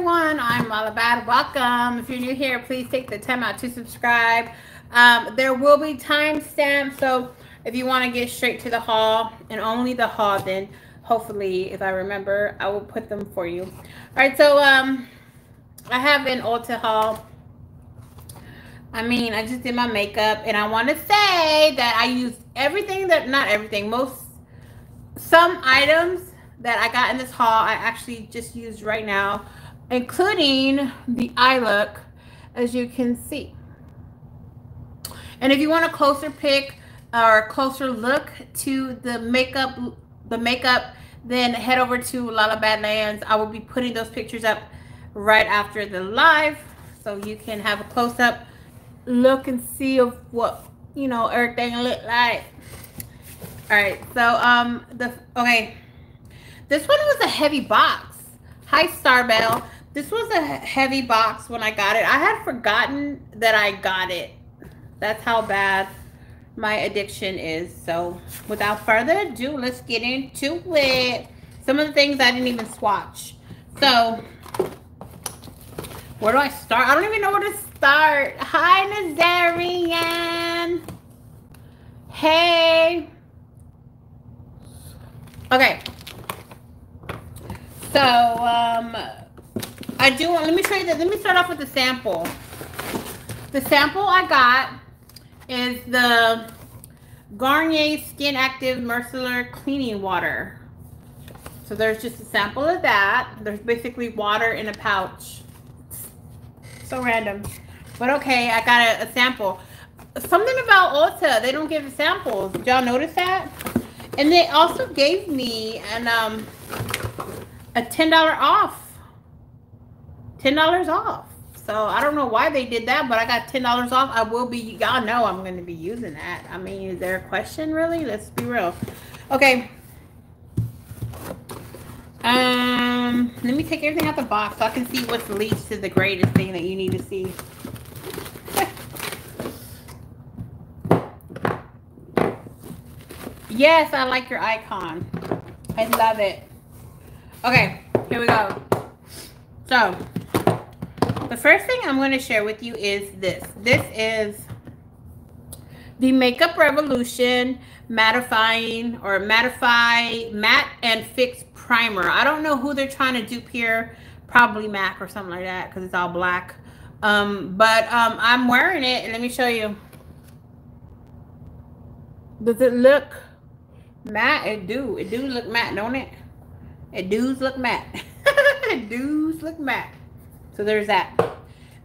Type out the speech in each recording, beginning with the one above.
everyone. I'm Lalabad. Welcome. If you're new here, please take the time out to subscribe. Um, there will be timestamps, so if you want to get straight to the haul and only the haul, then hopefully, if I remember, I will put them for you. All right, so um, I have an Ulta haul. I mean, I just did my makeup, and I want to say that I used everything that, not everything, most, some items that I got in this haul, I actually just used right now, including the eye look, as you can see. And if you want a closer pick or a closer look to the makeup, the makeup, then head over to Lala Badlands. I will be putting those pictures up right after the live, so you can have a close-up look and see of what you know everything look like. All right, so um the okay this one was a heavy box. Hi, Starbell. This was a heavy box when I got it. I had forgotten that I got it. That's how bad my addiction is. So without further ado, let's get into it. Some of the things I didn't even swatch. So where do I start? I don't even know where to start. Hi, Nazarian. Hey. Okay. So, um, I do want, let me show you that. Let me start off with the sample. The sample I got is the Garnier Skin Active Micellar Cleansing Water. So there's just a sample of that. There's basically water in a pouch. So random. But okay, I got a, a sample. Something about Ulta, they don't give samples. Did y'all notice that? And they also gave me an um a $10 off. $10 off. So I don't know why they did that, but I got $10 off. I will be, y'all know I'm going to be using that. I mean, is there a question really? Let's be real. Okay. Um, let me take everything out the box so I can see what's least to the greatest thing that you need to see. yes, I like your icon. I love it. Okay, here we go. So, the first thing I'm going to share with you is this. This is the Makeup Revolution mattifying or mattify matte and fix primer. I don't know who they're trying to dupe here. Probably MAC or something like that because it's all black. Um, but um, I'm wearing it and let me show you. Does it look matte? It do. It do look matte, don't it? It dudes look matte. dudes look matte. So there's that.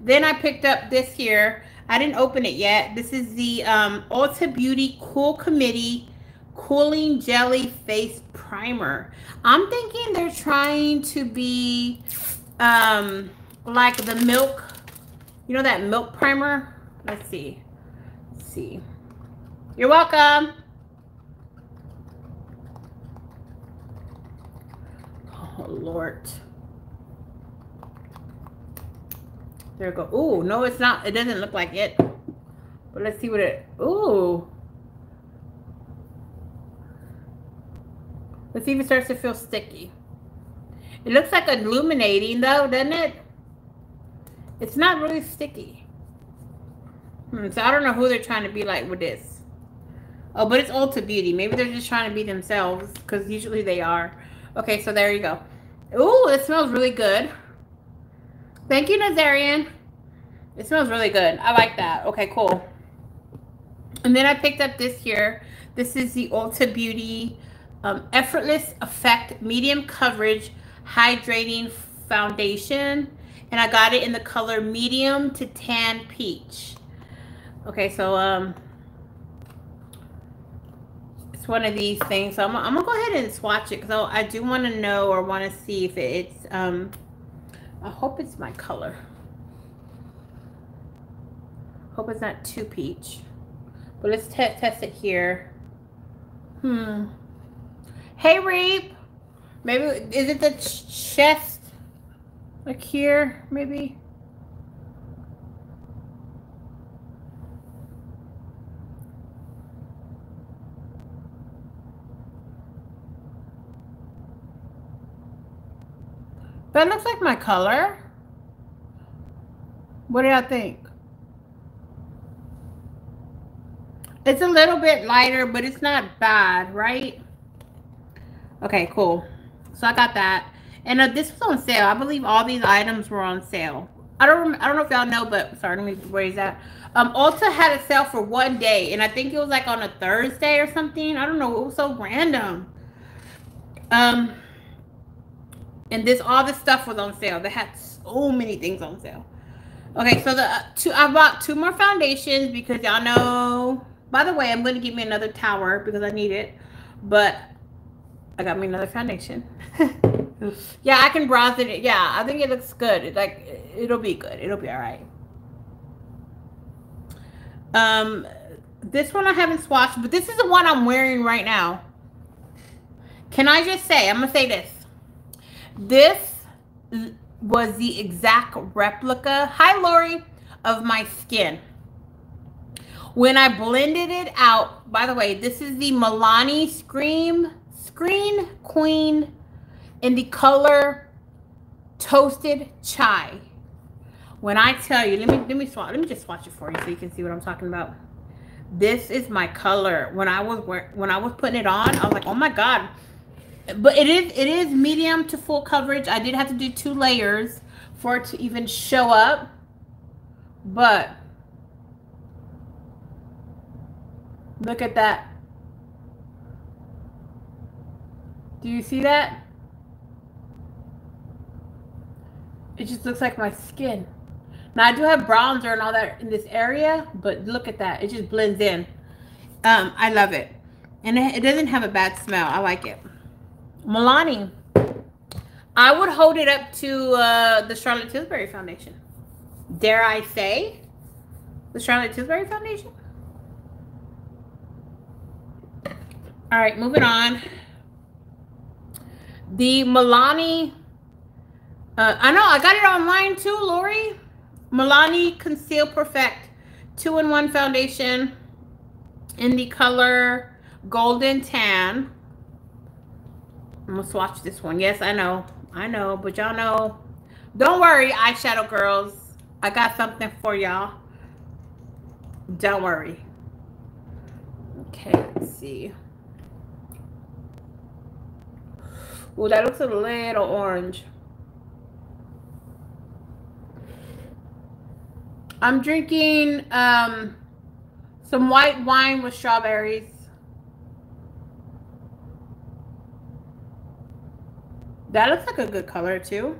Then I picked up this here. I didn't open it yet. This is the um, Ulta Beauty Cool Committee Cooling Jelly Face Primer. I'm thinking they're trying to be um, like the milk, you know that milk primer? Let's see. Let's see. You're welcome. Oh, Lord. There we go. Ooh, no, it's not. It doesn't look like it. But let's see what it... Ooh. Let's see if it starts to feel sticky. It looks like illuminating, though, doesn't it? It's not really sticky. Hmm, so I don't know who they're trying to be like with this. Oh, but it's Ulta Beauty. Maybe they're just trying to be themselves because usually they are. Okay, so there you go. Ooh, it smells really good. Thank you, Nazarian. It smells really good. I like that. Okay, cool. And then I picked up this here. This is the Ulta Beauty um, Effortless Effect Medium Coverage Hydrating Foundation. And I got it in the color medium to tan peach. Okay, so um, it's one of these things. So I'm, I'm gonna go ahead and swatch it because I, I do want to know or want to see if it's um I hope it's my color. Hope it's not too peach. But let's test it here. Hmm. Hey Reap. Maybe is it the ch chest? Like here, maybe? That looks like my color. What do y'all think? It's a little bit lighter, but it's not bad, right? Okay, cool. So I got that. And uh, this was on sale. I believe all these items were on sale. I don't I don't know if y'all know, but sorry, let me raise that. Um, Ulta had a sale for one day, and I think it was like on a Thursday or something. I don't know. It was so random. Um, and this all this stuff was on sale. They had so many things on sale. Okay, so the uh, two I bought two more foundations because y'all know. By the way, I'm going to get me another tower because I need it, but I got me another foundation. yeah, I can browse it. Yeah, I think it looks good. It, like it'll be good. It'll be all right. Um, this one I haven't swatched, but this is the one I'm wearing right now. Can I just say, I'm gonna say this. This was the exact replica, hi Lori, of my skin. When I blended it out, by the way, this is the Milani Scream Screen Queen in the color Toasted Chai. When I tell you, let me let me swatch, let me just swatch it for you so you can see what I'm talking about. This is my color. When I was when I was putting it on, I was like, oh my god. But it is it is medium to full coverage. I did have to do two layers for it to even show up. But look at that. Do you see that? It just looks like my skin. Now I do have bronzer and all that in this area, but look at that. It just blends in. Um, I love it. And it, it doesn't have a bad smell. I like it. Milani. I would hold it up to uh, the Charlotte Tilbury Foundation. Dare I say the Charlotte Tilbury Foundation? All right, moving on. The Milani. Uh, I know I got it online too, Lori. Milani Conceal Perfect 2-in-1 foundation in the color Golden Tan. I'm gonna swatch this one. Yes, I know. I know, but y'all know. Don't worry, eyeshadow girls. I got something for y'all. Don't worry. Okay, let's see. Oh, that looks a little orange. I'm drinking um, some white wine with strawberries. That looks like a good color too.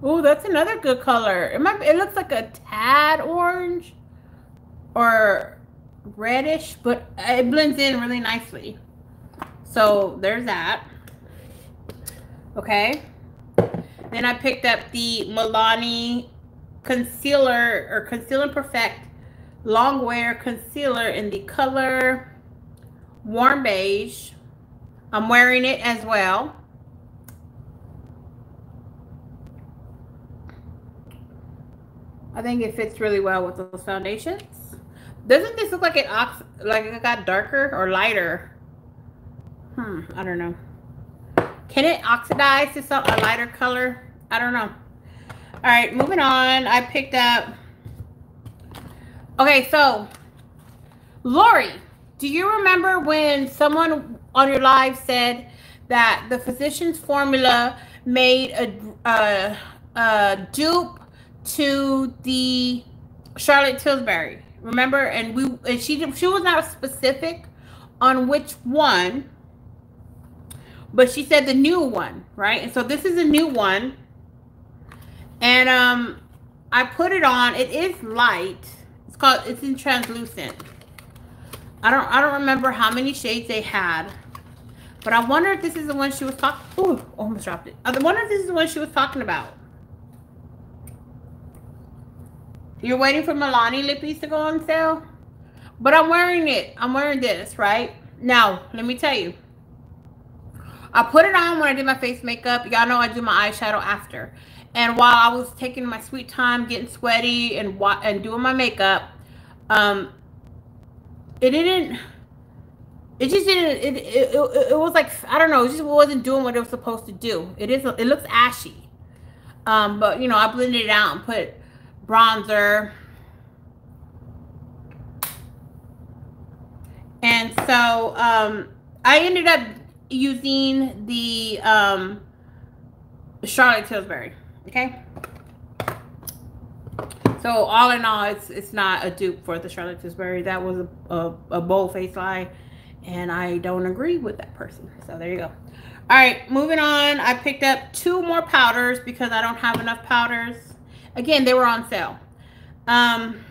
Oh, that's another good color. It might. It looks like a tad orange, or reddish, but it blends in really nicely. So there's that. Okay. Then I picked up the Milani concealer or Conceal Perfect long wear concealer in the color warm beige. I'm wearing it as well. I think it fits really well with those foundations. Doesn't this look like it ox like it got darker or lighter? Hmm, I don't know. Can it oxidize to some a lighter color? I don't know. All right, moving on. I picked up. Okay, so Lori, do you remember when someone on your live said that the physician's formula made a, a, a dupe to the Charlotte Tilbury? Remember, and we and she she was not specific on which one, but she said the new one, right? And so this is a new one. And um I put it on. It is light. It's called it's in translucent. I don't I don't remember how many shades they had. But I wonder if this is the one she was talking Oh, almost dropped it. I wonder if this is the one she was talking about. You're waiting for Milani lippies to go on sale? But I'm wearing it. I'm wearing this, right? Now, let me tell you. I put it on when I did my face makeup. Y'all know I do my eyeshadow after. And while I was taking my sweet time, getting sweaty and and doing my makeup, um, it didn't. It just didn't. It, it, it, it was like I don't know. It just wasn't doing what it was supposed to do. It is. It looks ashy. Um, but, you know, I blended it out and put bronzer. And so um, I ended up using the um, Charlotte Tilbury. Okay. So all in all, it's it's not a dupe for the Charlotte Tilbury. That was a, a, a bold face lie, and I don't agree with that person. So there you go. All right, moving on. I picked up two more powders because I don't have enough powders. Again, they were on sale. Um,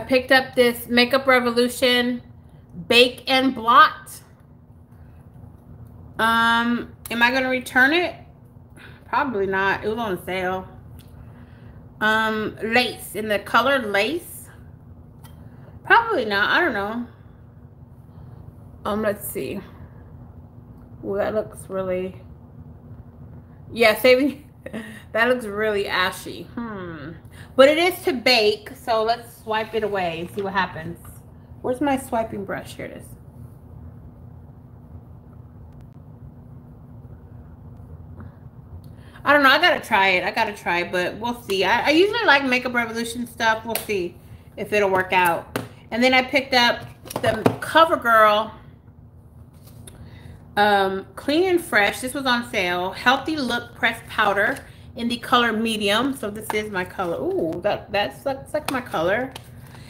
I picked up this Makeup Revolution Bake and Blot. Um, am I going to return it? Probably not. It was on sale. Um, lace in the color lace. Probably not. I don't know. Um, let's see. Well, that looks really. Yeah, saving. that looks really ashy. Hmm. But it is to bake, so let's swipe it away and see what happens. Where's my swiping brush? Here it is. I don't know. I gotta try it. I gotta try but we'll see. I, I usually like Makeup Revolution stuff. We'll see if it'll work out. And then I picked up the CoverGirl um, Clean and Fresh. This was on sale. Healthy Look Pressed Powder in the color medium. So this is my color. Ooh, that, that's, that's like my color.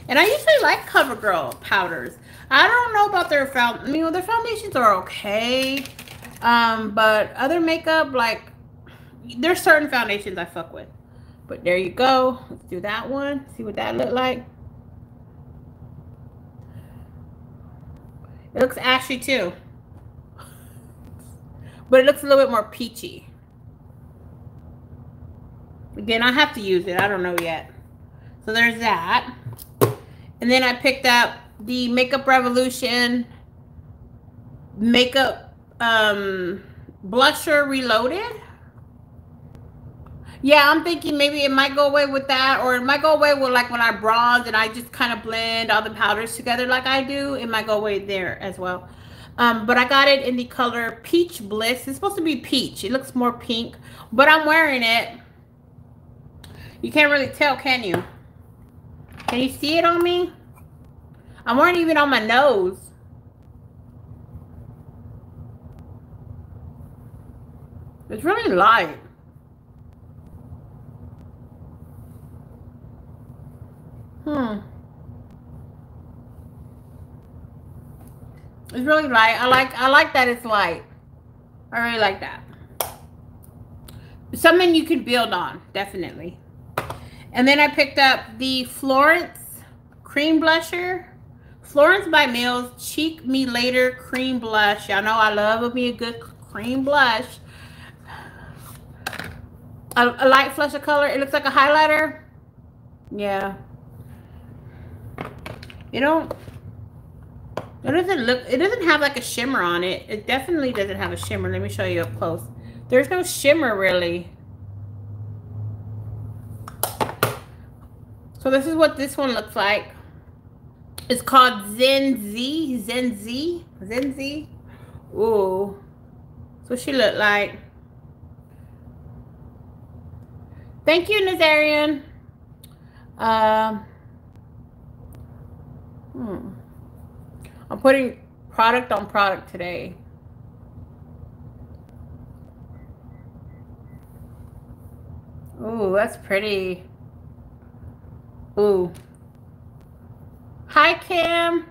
And I usually like CoverGirl powders. I don't know about their found. I mean, their foundations are okay. Um, but other makeup, like, there's certain foundations I fuck with. But there you go. Let's do that one. See what that look like. It looks ashy too. But it looks a little bit more peachy. Again, I have to use it. I don't know yet. So there's that. And then I picked up the Makeup Revolution Makeup um, Blusher Reloaded. Yeah, I'm thinking maybe it might go away with that, or it might go away with like when I bronze and I just kind of blend all the powders together like I do. It might go away there as well. Um, but I got it in the color Peach Bliss. It's supposed to be peach. It looks more pink, but I'm wearing it you can't really tell, can you? Can you see it on me? I'm wearing even on my nose. It's really light. Hmm. It's really light. I like I like that it's light. I really like that. Something you can build on, definitely. And then I picked up the Florence Cream Blusher. Florence by Mills Cheek Me Later Cream Blush. Y'all know I love me a good cream blush. A, a light flush of color. It looks like a highlighter. Yeah. You know, it doesn't look, it doesn't have like a shimmer on it. It definitely doesn't have a shimmer. Let me show you up close. There's no shimmer really. So this is what this one looks like. It's called Zen Z. Zen Z. Zen Z. Ooh. So she looked like. Thank you, Nazarian. Um. Hmm. I'm putting product on product today. Ooh, that's pretty. Ooh. Hi, Cam.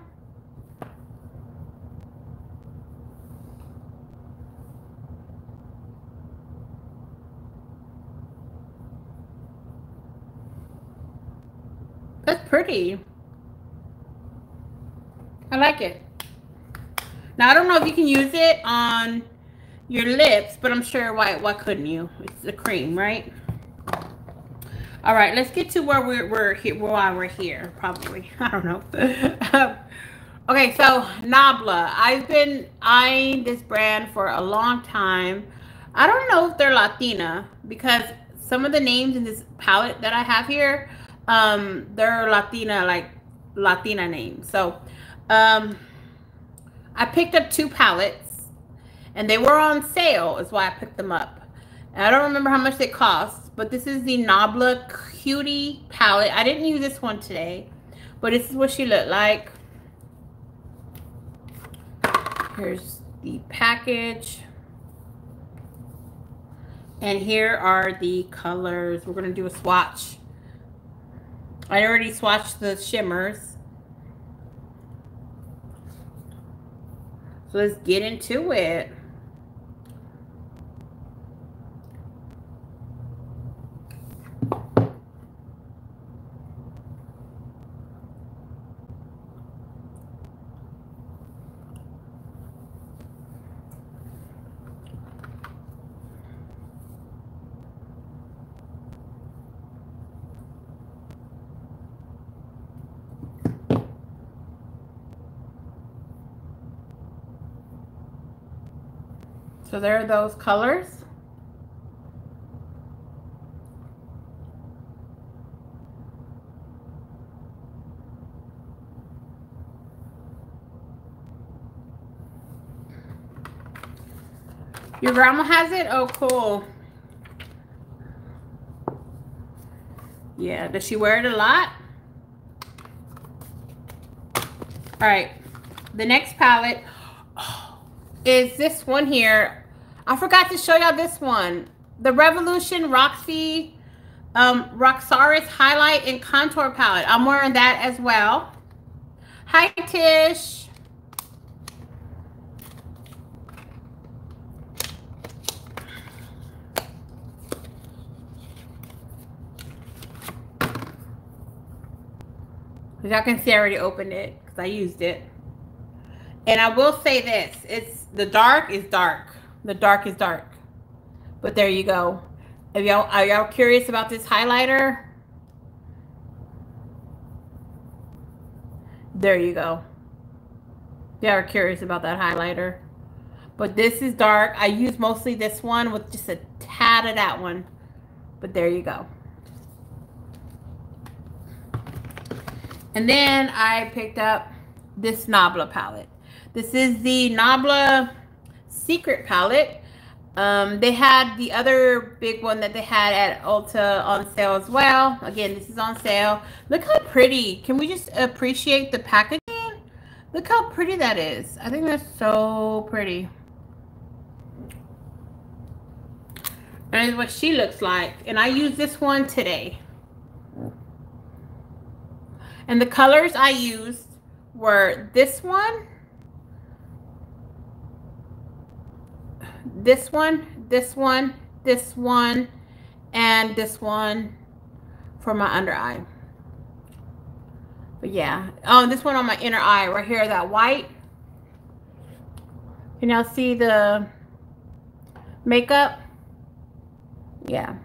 That's pretty. I like it. Now, I don't know if you can use it on your lips, but I'm sure why, why couldn't you? It's a cream, right? All right, let's get to where we're, we're here, why we're here, probably. I don't know. okay, so Nabla. I've been eyeing this brand for a long time. I don't know if they're Latina because some of the names in this palette that I have here, um, they're Latina, like Latina names. So um, I picked up two palettes and they were on sale is why I picked them up. I don't remember how much they cost, but this is the Nabla Cutie palette. I didn't use this one today, but this is what she looked like. Here's the package. And here are the colors. We're going to do a swatch. I already swatched the shimmers. So let's get into it. So there are those colors. Your grandma has it? Oh, cool. Yeah, does she wear it a lot? All right, the next palette oh, is this one here. I forgot to show y'all this one. The Revolution Roxy um, Roxxsaurus Highlight and Contour Palette. I'm wearing that as well. Hi, Tish. Y'all can see I already opened it because I used it. And I will say this, it's the dark is dark. The dark is dark. But there you go. If y'all are y'all curious about this highlighter? There you go. Y'all are curious about that highlighter. But this is dark. I use mostly this one with just a tad of that one. But there you go. And then I picked up this Nabla palette. This is the Nabla secret palette. Um, they had the other big one that they had at Ulta on sale as well. Again, this is on sale. Look how pretty. Can we just appreciate the packaging? Look how pretty that is. I think that's so pretty. And is what she looks like. And I use this one today. And the colors I used were this one this one, this one, this one, and this one for my under eye. But yeah. Oh, this one on my inner eye right here, that white. Can y'all see the makeup? Yeah.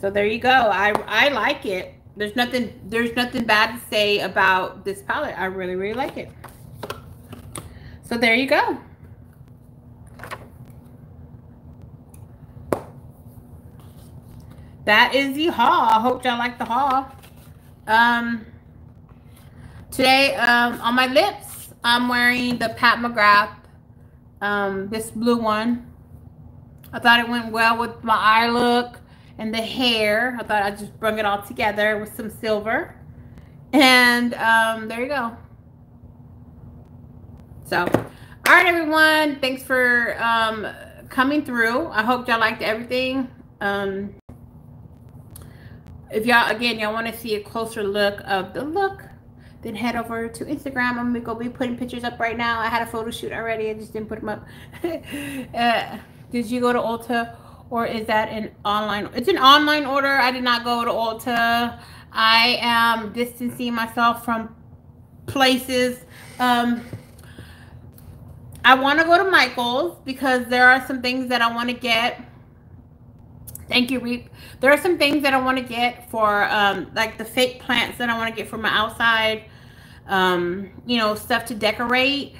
So there you go. I I like it. There's nothing there's nothing bad to say about this palette. I really, really like it. So there you go. That is the haul. I hope y'all like the haul. Um, today, um, on my lips, I'm wearing the Pat McGrath, um, this blue one. I thought it went well with my eye look and the hair. I thought I'd just bring it all together with some silver. And um, there you go. So, all right, everyone. Thanks for um, coming through. I hope y'all liked everything. Um, if y'all again y'all want to see a closer look of the look then head over to instagram. I'm gonna go be putting pictures up right now. I had a photo shoot already. I just didn't put them up. Uh, did you go to ulta or is that an online it's an online order? I did not go to ulta. I am distancing myself from places. Um i want to go to michael's because there are some things that i want to get Thank you, Reap. There are some things that I want to get for um, like the fake plants that I want to get for my outside, um, you know, stuff to decorate.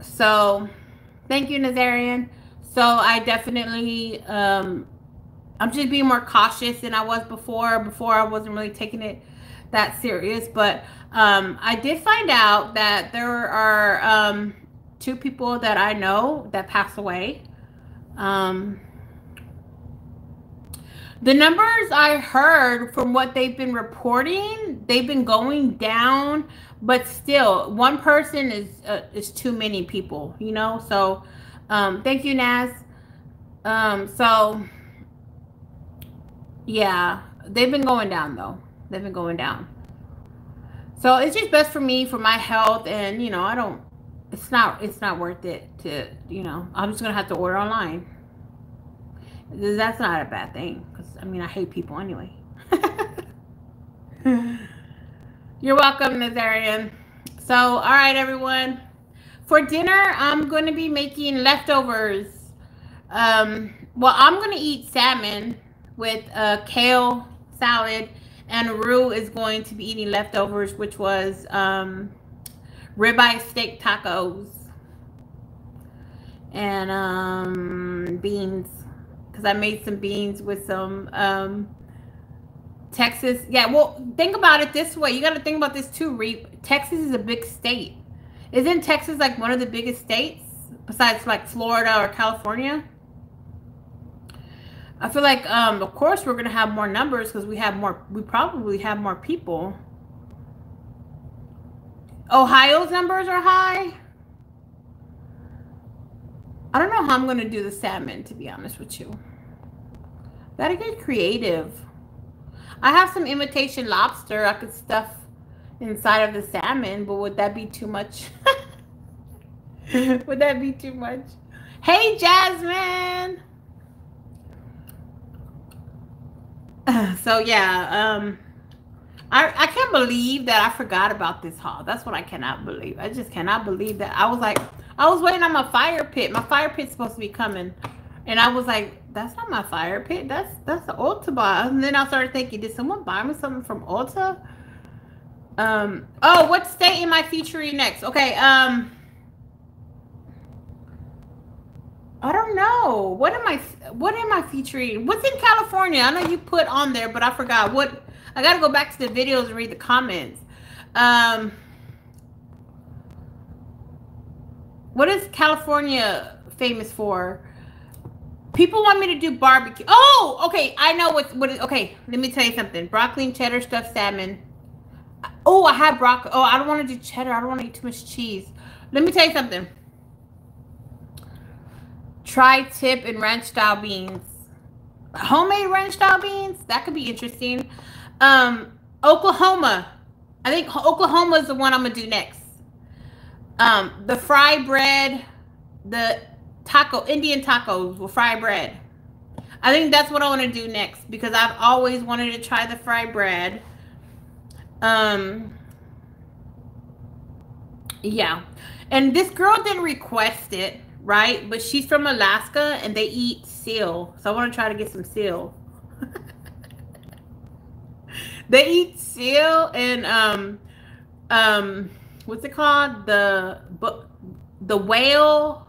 So thank you, Nazarian. So I definitely um, I'm just being more cautious than I was before. Before I wasn't really taking it that serious, but um, I did find out that there are um, two people that I know that passed away. Um, the numbers I heard from what they've been reporting, they've been going down, but still, one person is uh, is too many people, you know. So, um, thank you, Naz. Um, so yeah, they've been going down though. They've been going down. So it's just best for me for my health, and you know, I don't. It's not. It's not worth it to. You know, I'm just gonna have to order online. That's not a bad thing I mean I hate people anyway. You're welcome, Nazarian. So, all right, everyone. For dinner, I'm going to be making leftovers. Um, well, I'm going to eat salmon with a kale salad, and Roo is going to be eating leftovers, which was um, ribeye steak tacos and um, beans because I made some beans with some um, Texas. Yeah, well, think about it this way. You got to think about this too, Reap. Texas is a big state. Isn't Texas like one of the biggest states besides like Florida or California? I feel like, um, of course, we're gonna have more numbers because we have more. We probably have more people. Ohio's numbers are high. I don't know how I'm gonna do the salmon, to be honest with you. Gotta get creative. I have some imitation lobster I could stuff inside of the salmon, but would that be too much? would that be too much? Hey, Jasmine. so yeah, um, I I can't believe that I forgot about this haul. That's what I cannot believe. I just cannot believe that. I was like, I was waiting on my fire pit. My fire pit's supposed to be coming, and I was like, that's not my fire pit. That's that's the Ulta box. And then I started thinking, did someone buy me something from Ulta? Um. Oh, what state am I featuring next? Okay. Um. I don't know. What am I what am I featuring? What's in California? I know you put on there, but I forgot. What I gotta go back to the videos and read the comments. Um What is California famous for? People want me to do barbecue. Oh, okay. I know what what is okay. Let me tell you something. Broccoli and cheddar stuffed salmon. Oh, I have broccoli. Oh, I don't want to do cheddar. I don't want to eat too much cheese. Let me tell you something. Tri-tip and ranch style beans. Homemade ranch style beans? That could be interesting. Um, Oklahoma. I think Oklahoma is the one I'm gonna do next. Um, the fry bread, the taco, Indian tacos with fry bread. I think that's what I want to do next because I've always wanted to try the fry bread. Um, yeah. And this girl didn't request it right? But she's from Alaska and they eat seal. So I want to try to get some seal. they eat seal and um um what's it called? The the whale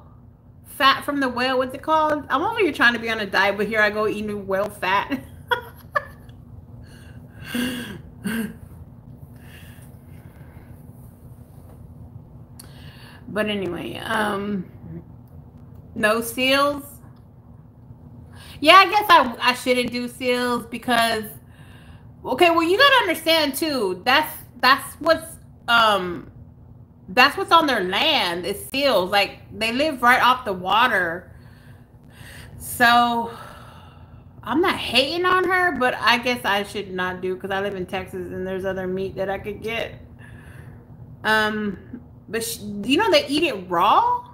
fat from the whale. What's it called? I'm here trying to be on a diet, but here I go eating whale fat. but anyway, um no seals. Yeah, I guess I I shouldn't do seals because okay, well you gotta understand too. That's that's what's um that's what's on their land is seals. Like they live right off the water. So I'm not hating on her, but I guess I should not do because I live in Texas and there's other meat that I could get. Um, but she, you know they eat it raw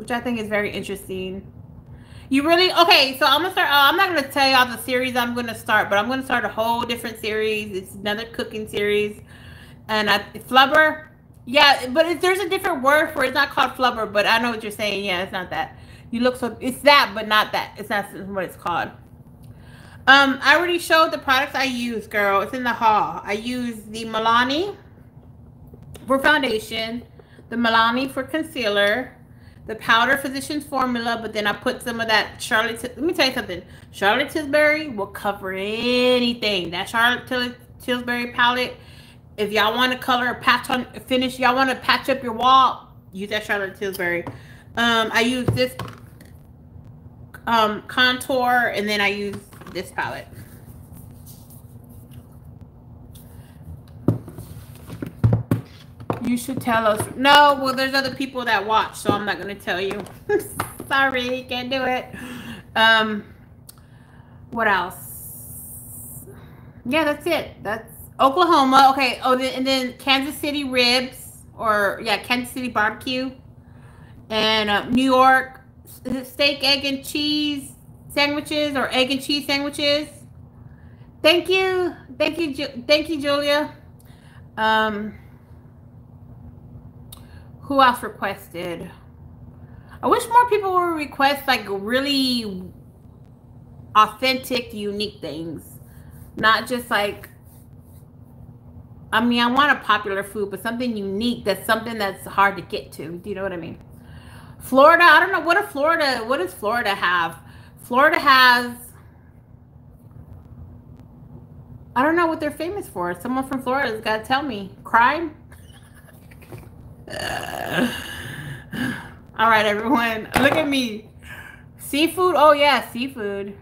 which I think is very interesting. You really okay? So I'm gonna start. Uh, I'm not gonna tell y'all the series I'm gonna start, but I'm gonna start a whole different series. It's another cooking series, and I, flubber. Yeah, but it, there's a different word for it. It's not called flubber, but I know what you're saying. Yeah, it's not that. You look so. It's that, but not that. It's not what it's called. Um, I already showed the products I use, girl. It's in the haul. I use the Milani for foundation, the Milani for concealer, the powder physician's formula, but then I put some of that Charlotte. Let me tell you something. Charlotte Tilbury will cover anything. That Charlotte Tilbury palette. If y'all want to color a patch on finish, y'all want to patch up your wall, use that Charlotte Tilbury. Um, I use this um, contour, and then I use this palette. You should tell us. No, well, there's other people that watch, so I'm not going to tell you. Sorry, can't do it. Um, what else? Yeah, that's it. That's Oklahoma. Okay. Oh, and then Kansas City ribs, or yeah, Kansas City barbecue, and uh, New York steak, egg, and cheese sandwiches, or egg and cheese sandwiches. Thank you, thank you, thank you, Julia. Um, who else requested? I wish more people would request like really authentic, unique things. Not just like I mean, I want a popular food, but something unique that's something that's hard to get to. Do you know what I mean? Florida, I don't know. What does Florida, what does Florida have? Florida has I don't know what they're famous for. Someone from Florida's got to tell me. Crime? All right, everyone. Look at me. Seafood? Oh, yeah, seafood.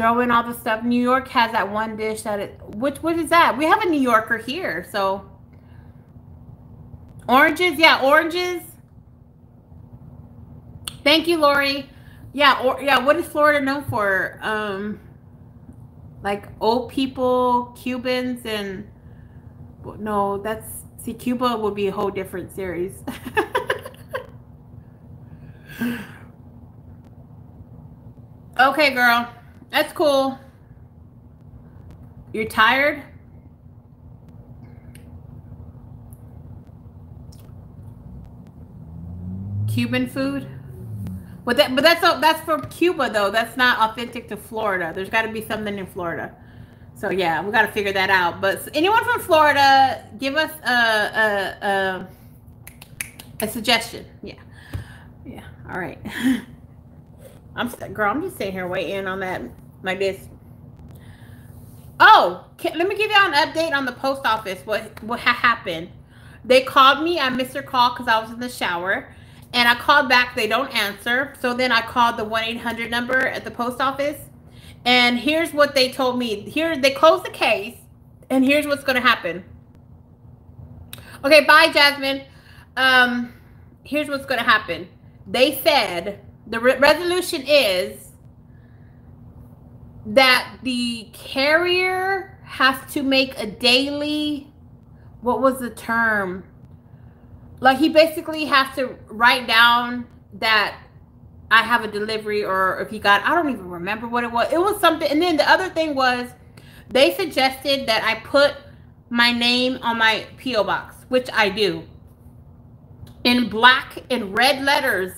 Throw in all the stuff. New York has that one dish that it. Which what is that? We have a New Yorker here, so. Oranges, yeah, oranges. Thank you, Lori. Yeah, or yeah. What is Florida known for? Um, like old people, Cubans, and no, that's See, Cuba would be a whole different series. okay, girl. That's cool. You're tired? Cuban food? But that but that's that's for Cuba though. That's not authentic to Florida. There's got to be something in Florida. So yeah, we got to figure that out. But anyone from Florida, give us a a, a, a suggestion. Yeah, yeah. All right. I'm girl. I'm just sitting here waiting on that like this. Oh, can, let me give y'all an update on the post office. What what ha happened? They called me. I missed their call because I was in the shower, and I called back. They don't answer. So then I called the one eight hundred number at the post office and here's what they told me. Here they closed the case, and here's what's going to happen. Okay, bye, Jasmine. Um, here's what's going to happen. They said the re resolution is that the carrier has to make a daily. What was the term? Like he basically has to write down that I have a delivery or if he got, I don't even remember what it was. It was something. And then the other thing was they suggested that I put my name on my P.O. box, which I do. In black and red letters,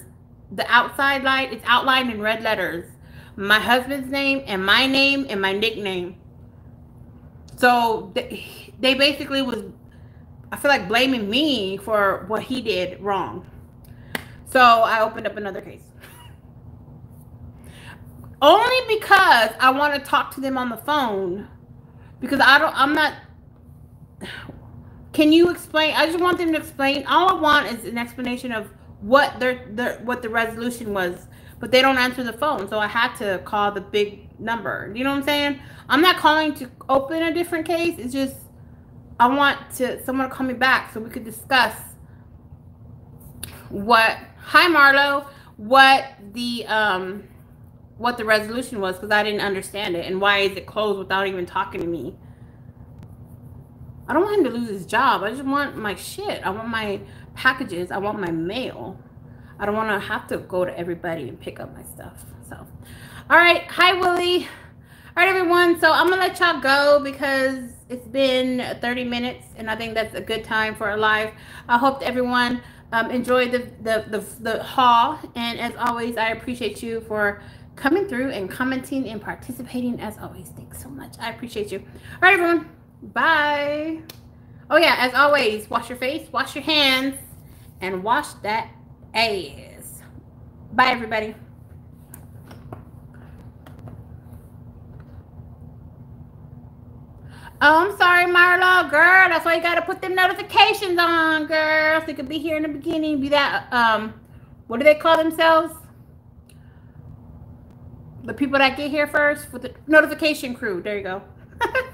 the outside light, it's outlined in red letters. My husband's name and my name and my nickname. So they, they basically was, I feel like blaming me for what he did wrong. So I opened up another case. Only because I want to talk to them on the phone. Because I don't, I'm not. Can you explain? I just want them to explain. All I want is an explanation of what their, their what the resolution was. But they don't answer the phone, so I had to call the big number. You know what I'm saying? I'm not calling to open a different case. It's just I want to someone to call me back so we could discuss what. Hi, Marlo. What the um what the resolution was because I didn't understand it and why is it closed without even talking to me. I don't want him to lose his job. I just want my shit. I want my packages. I want my mail. I don't want to have to go to everybody and pick up my stuff. So, all right. Hi, Willie. All right, everyone. So I'm going to let y'all go because it's been 30 minutes and I think that's a good time for a live. I hope everyone um, enjoyed the, the, the, the haul. And as always, I appreciate you for coming through and commenting and participating as always. Thanks so much. I appreciate you. All right, everyone. Bye. Oh, yeah, as always, wash your face, wash your hands, and wash that ass. Bye, everybody. Oh, I'm sorry, Marlo. Girl, that's why you got to put them notifications on, girl. So you can be here in the beginning. Be that, um, what do they call themselves? The people that get here first with the notification crew. There you go.